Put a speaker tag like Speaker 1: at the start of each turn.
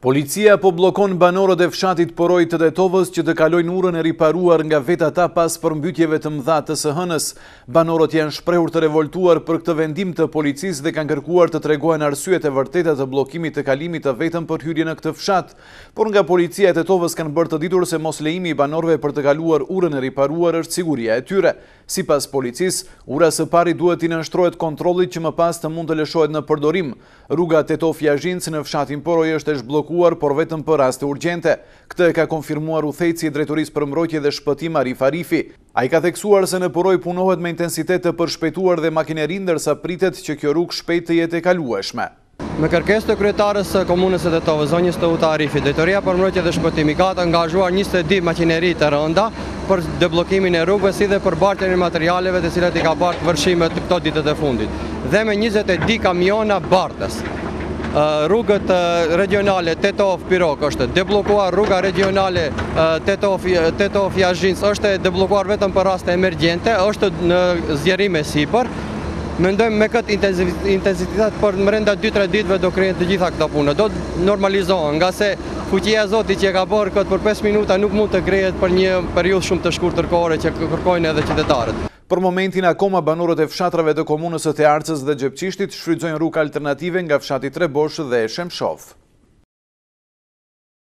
Speaker 1: Policia po bllokon banorët e fshatit Poroj të Tetovës që të kalojnë urën e riparuar nga vetë ata pas përmbytjeve të mëdha të së hënës. Banorët janë shprehur të revoltuar për këtë vendim të policisë dhe kanë kërkuar të tregohen arsyet e vërteta të bllokimit të kalimit të vetëm për hyrje në këtë fshat. Por nga policia e Tetovës kanë bërë të ditur se moslejimi i banorëve për të kaluar urën e riparuar është siguria e tyre. Sipas policisë, ura së pari duhet t'i nënshtrohet kontrollit që më pas të mund të lëshohet në përdorim. Rruga Tetovë-Jazhincë në fshatin Poroj është e zhbllokuar, por vetëm për raste urgjente. Këtë e ka konfirmuar udhëheqësi i Drejtorisë për Mbrojtje dhe Shpëtim Arif Arifi. Ai ka theksuar se në Poroj punohet me intensitet të përshpejtuar dhe makineri ndërsa pritet që kjo rrugë shpejt të jetë e kalueshme.
Speaker 2: Me kërkesë të kryetares së Komunës së Tetovës, zonjës Teuta Arifi, Drejtoria për Mbrojtje dhe Shpëtim i ka të angazhuar njëzet e dy makineri të rënda për debllokimin e rrugëve si dhe për bartjen e materialeve të cilat i ka bartë vërshimi këto ditët e fundit dhe me njëzet e dy kamiona bartës rrugët regionale Tetovë Pirok është e debllokuar rruga regionale Tetovë Tetovë Jazhincë është e debllokuar vetëm për raste emergjente është në zgjerim e sipër Mendojmë me këtë intensitet për mrenda 2-3 ditëve do kryhen të gjitha këto punë. Do normalizohen, ngase fuqia e Zotit që e ka bërë këtë për 5 minuta nuk mund të kryhet për një periudhë shumë të shkurtër kohore që kërkojnë edhe qytetarët.
Speaker 1: Për momentin akoma banorët e fshatrave të komunës së Tearcës dhe Xhepçishtit shfrytëzojnë rrugë alternative nga fshati Trebosh dhe Shemshovë.